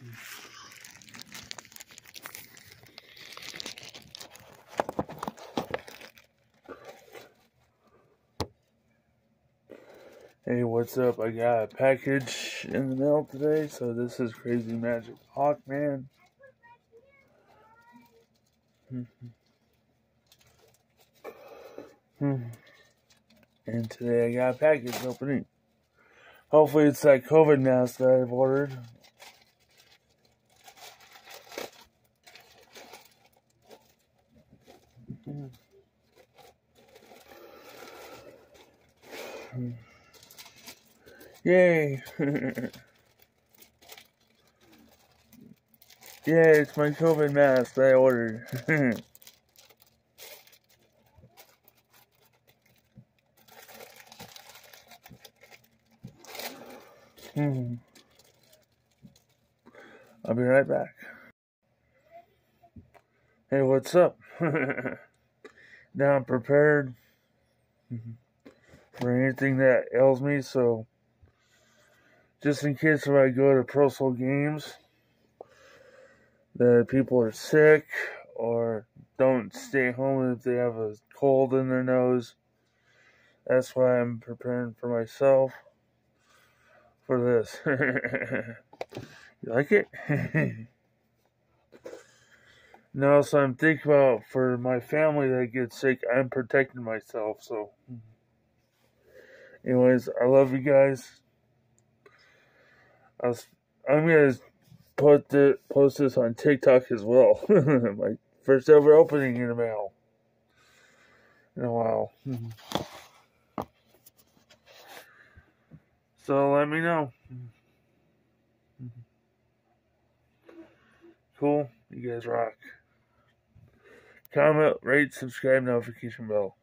Hey, what's up? I got a package in the mail today, so this is Crazy Magic Hawkman. Hmm. and today I got a package opening. Hopefully it's that COVID mask that I've ordered. Yay! yeah, it's my COVID mask that I ordered. hmm. I'll be right back. Hey, what's up? now I'm prepared for anything that ails me, so just in case if I go to Pro Soul Games, that people are sick or don't stay home if they have a cold in their nose. That's why I'm preparing for myself for this. you like it? no, so I'm thinking about for my family that gets sick, I'm protecting myself. So, anyways, I love you guys. I was, I'm gonna put the post this on TikTok as well. My first ever opening in the mail in a while. so let me know. Cool. You guys rock. Comment, rate, subscribe, notification bell.